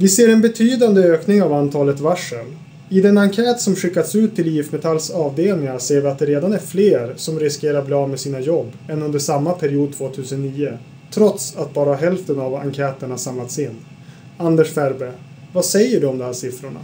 Vi ser en betydande ökning av antalet varsel. I den enkät som skickats ut till IF Metalls avdelningar ser vi att det redan är fler som riskerar att bli av med sina jobb än under samma period 2009. Trots att bara hälften av enkäterna samlats in. Anders Färbe, vad säger du om de här siffrorna?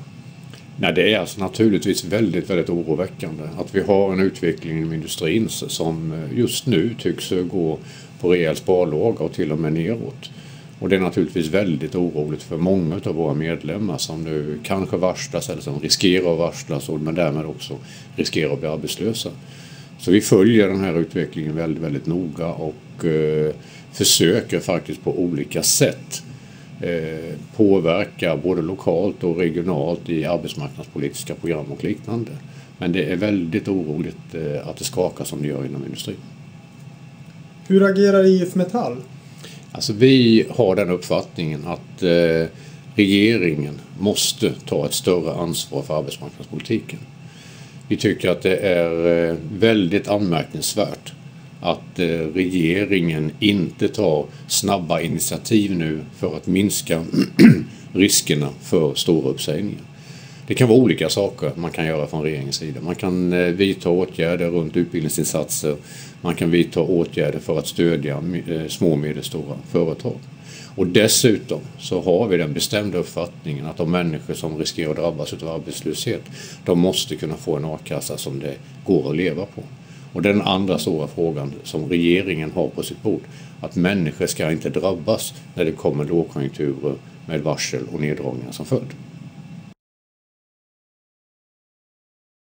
Nej, det är alltså naturligtvis väldigt, väldigt oroväckande att vi har en utveckling inom industrin som just nu tycks gå på rejäl sparlåga och till och med neråt. Och det är naturligtvis väldigt oroligt för många av våra medlemmar som nu kanske varslas eller som riskerar att varslas men därmed också riskerar att bli arbetslösa. Så vi följer den här utvecklingen väldigt, väldigt noga och eh, försöker faktiskt på olika sätt eh, påverka både lokalt och regionalt i arbetsmarknadspolitiska program och liknande. Men det är väldigt oroligt eh, att det skakar som det gör inom industrin. Hur agerar IF Metall? Alltså vi har den uppfattningen att eh, regeringen måste ta ett större ansvar för arbetsmarknadspolitiken. Vi tycker att det är eh, väldigt anmärkningsvärt att eh, regeringen inte tar snabba initiativ nu för att minska riskerna för stora uppsägningar. Det kan vara olika saker man kan göra från regeringens sida. Man kan eh, vidta åtgärder runt utbildningsinsatser. Man kan vidta åtgärder för att stödja eh, små och medelstora företag. Och dessutom så har vi den bestämda uppfattningen att de människor som riskerar att drabbas av arbetslöshet, de måste kunna få en a-kassa som det går att leva på. Och den andra stora frågan som regeringen har på sitt bord, att människor ska inte drabbas när det kommer lågkonjunkturer med varsel och neddragningar som följd.